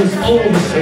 was over.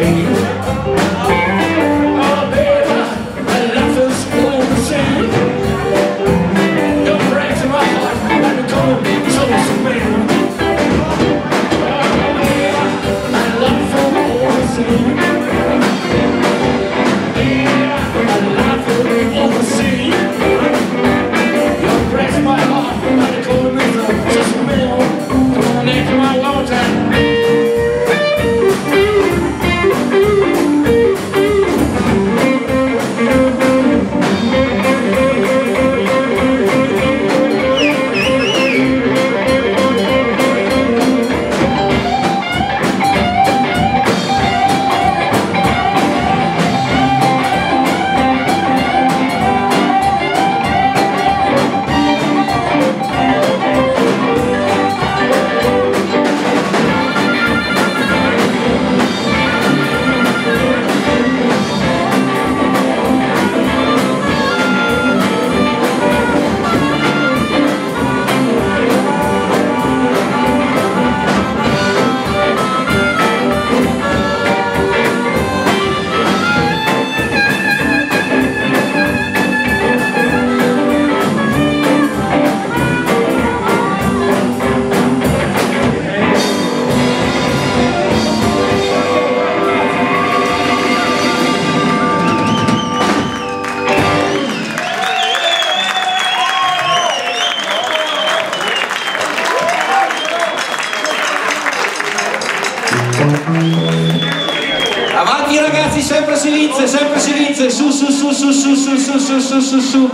Avanti ragazzi, sempre silenzio, sempre silenzio, su su su su su su su su su su su.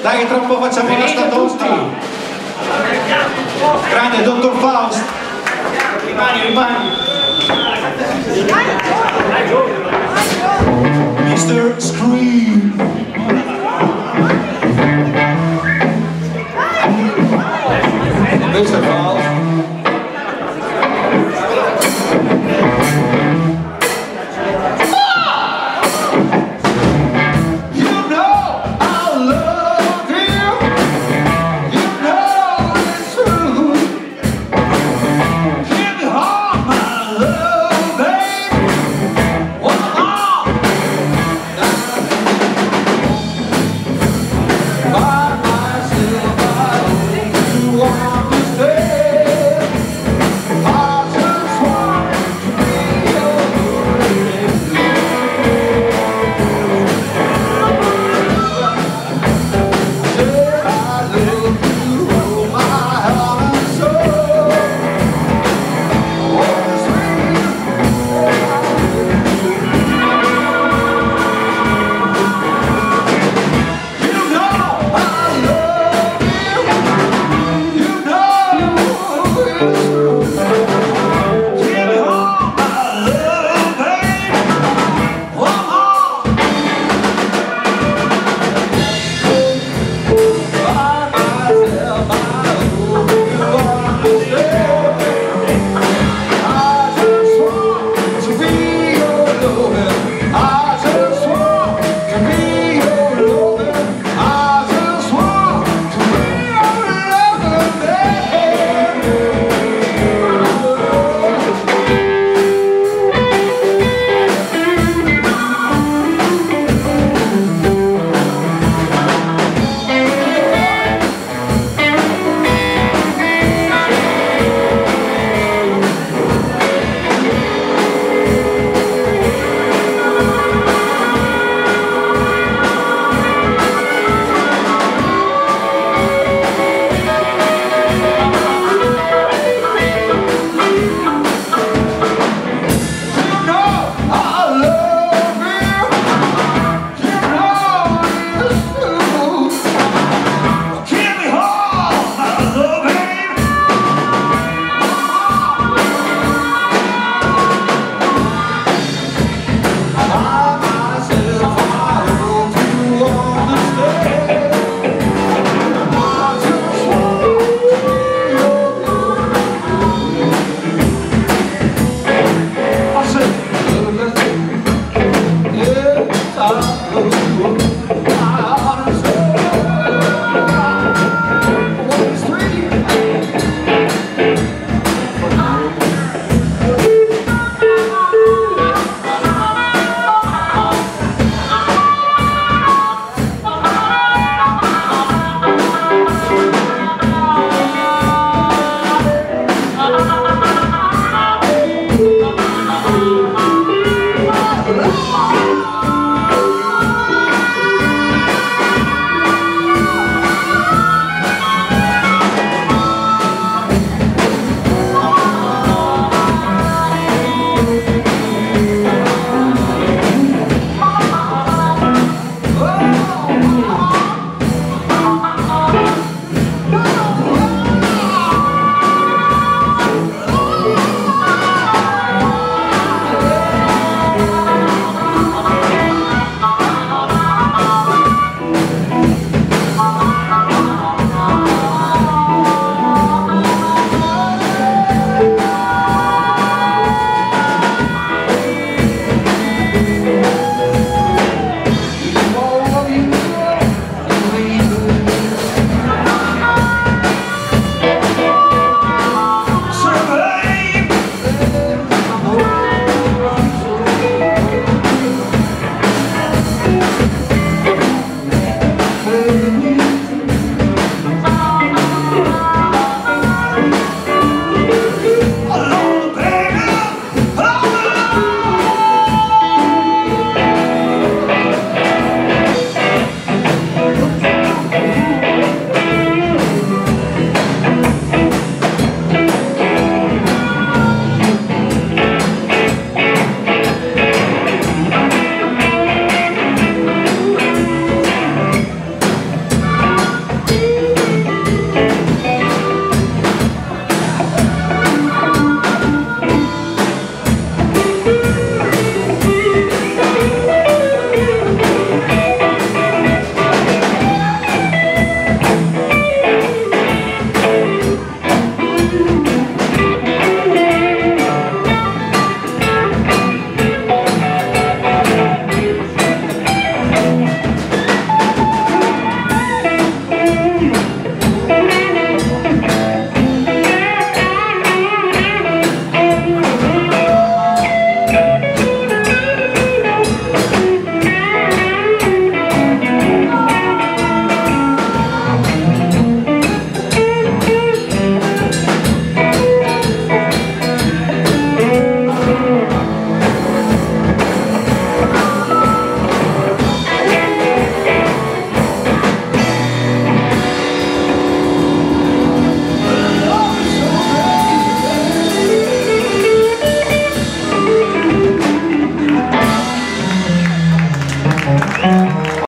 Dai che tra un po' facciamo la statosta. Grande dottor Faust. Rimani, rimani. Mr. Scream. Mr. Faust.